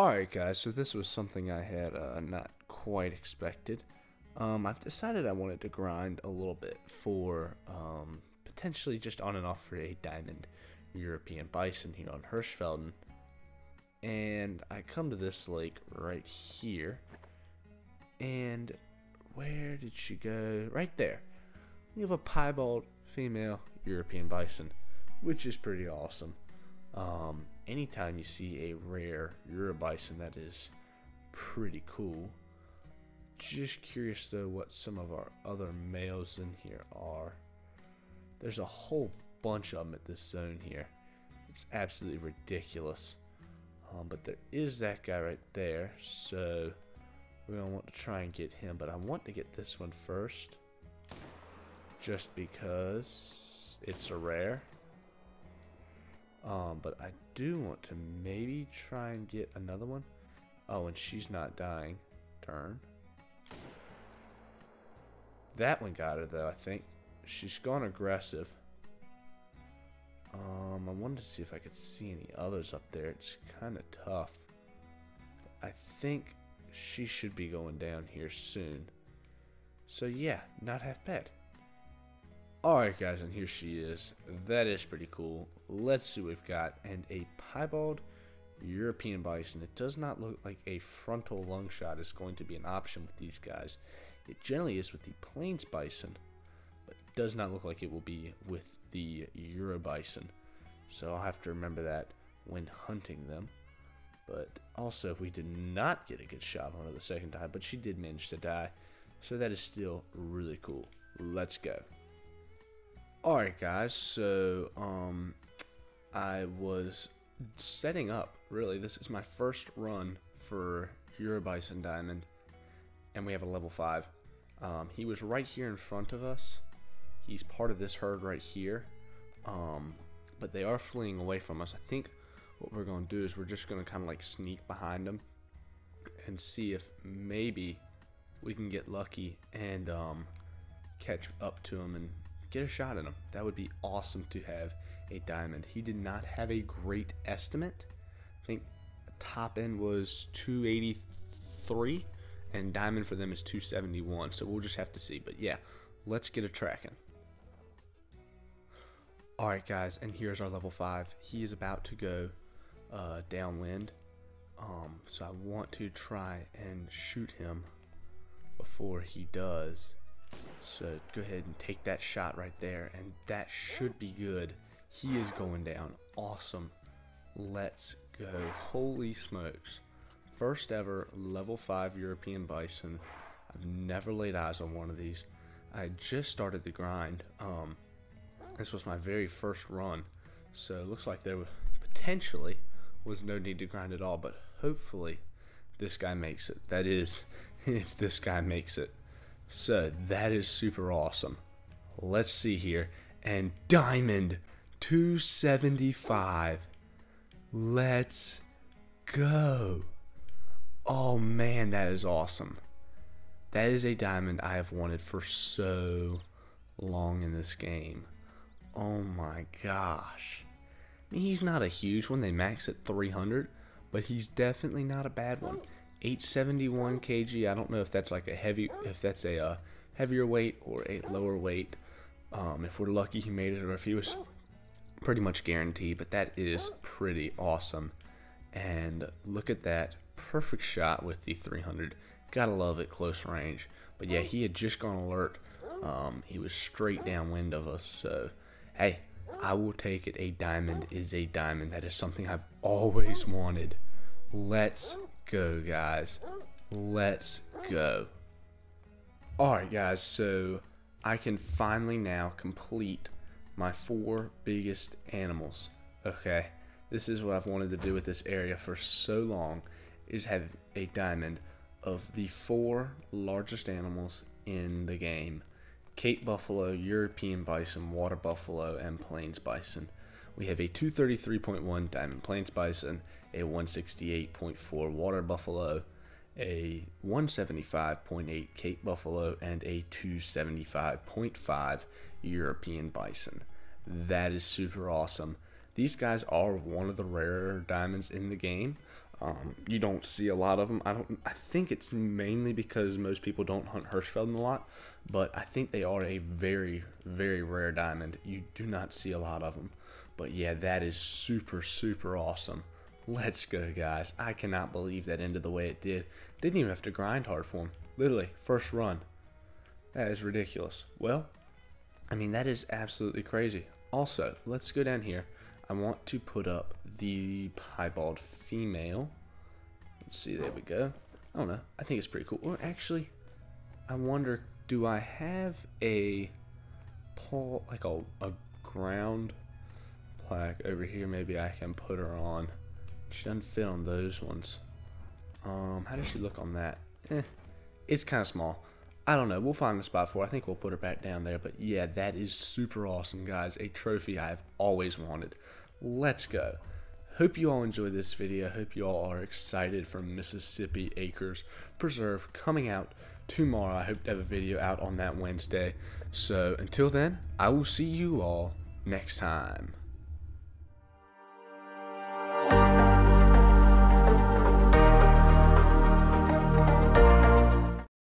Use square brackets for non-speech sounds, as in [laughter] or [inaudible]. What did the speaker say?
Alright guys, so this was something I had uh, not quite expected. Um, I've decided I wanted to grind a little bit for um, potentially just on and off for a diamond European bison here on Hirschfelden. And I come to this lake right here. And where did she go? Right there. We have a piebald female European bison, which is pretty awesome. Um, anytime you see a rare Euro bison, that is pretty cool. Just curious though what some of our other males in here are. There's a whole bunch of them at this zone here. It's absolutely ridiculous. Um, but there is that guy right there, so we're going to want to try and get him. But I want to get this one first, just because it's a rare. Um, but I do want to maybe try and get another one. Oh, and she's not dying. Turn. That one got her though, I think. She's gone aggressive. Um, I wanted to see if I could see any others up there. It's kind of tough. I think she should be going down here soon. So yeah, not half bad. Alright guys, and here she is. That is pretty cool. Let's see what we've got. And a piebald European bison. It does not look like a frontal lung shot is going to be an option with these guys. It generally is with the plains bison, but does not look like it will be with the Euro bison. So I'll have to remember that when hunting them. But also, we did not get a good shot on her the second time, but she did manage to die. So that is still really cool. Let's go. Alright guys, so um I was setting up really this is my first run for Euro Bison Diamond and we have a level 5. Um, he was right here in front of us. He's part of this herd right here. Um, but they are fleeing away from us. I think what we're going to do is we're just going to kind of like sneak behind them and see if maybe we can get lucky and um, catch up to them and get a shot at him. That would be awesome to have a diamond. He did not have a great estimate. I think top end was 283 and diamond for them is 271. So we'll just have to see. But yeah, let's get a tracking. Alright guys, and here's our level 5. He is about to go uh, downwind. Um, so I want to try and shoot him before he does. So go ahead and take that shot right there, and that should be good. He is going down. Awesome. Let's go. Holy smokes. First ever level 5 European Bison. I've never laid eyes on one of these. I just started the grind. Um, this was my very first run. So it looks like there potentially was no need to grind at all, but hopefully this guy makes it. That is, [laughs] if this guy makes it. So that is super awesome. Let's see here. And Diamond 275. Let's go. Oh man, that is awesome. That is a diamond I have wanted for so long in this game. Oh my gosh. I mean, he's not a huge one. They max at 300, but he's definitely not a bad one. 871 kg. I don't know if that's like a heavy, if that's a uh, heavier weight or a lower weight. Um, if we're lucky, he made it, or if he was pretty much guaranteed. But that is pretty awesome. And look at that perfect shot with the 300. Gotta love it close range. But yeah, he had just gone alert. Um, he was straight downwind of us. So hey, I will take it. A diamond is a diamond. That is something I've always wanted. Let's go, guys. Let's go. Alright, guys, so I can finally now complete my four biggest animals. Okay, this is what I've wanted to do with this area for so long, is have a diamond of the four largest animals in the game. Cape buffalo, European bison, water buffalo, and plains bison. We have a 233.1 diamond plains bison, a 168.4 water buffalo, a 175.8 Cape buffalo, and a 275.5 European bison. That is super awesome. These guys are one of the rarer diamonds in the game. Um, you don't see a lot of them. I don't. I think it's mainly because most people don't hunt Hirschfelden a lot, but I think they are a very, very rare diamond. You do not see a lot of them. But yeah, that is super, super awesome. Let's go, guys. I cannot believe that ended the way it did. Didn't even have to grind hard for him. Literally, first run. That is ridiculous. Well, I mean, that is absolutely crazy. Also, let's go down here. I want to put up the piebald female. Let's see, there we go. I don't know. I think it's pretty cool. Or actually, I wonder, do I have a pull like a, a ground plaque over here? Maybe I can put her on. She doesn't fit on those ones. Um, how does she look on that? Eh, it's kind of small. I don't know. We'll find a spot for. Her. I think we'll put her back down there. But yeah, that is super awesome, guys. A trophy I've always wanted. Let's go. Hope you all enjoyed this video. Hope you all are excited for Mississippi Acres Preserve coming out tomorrow. I hope to have a video out on that Wednesday. So until then, I will see you all next time.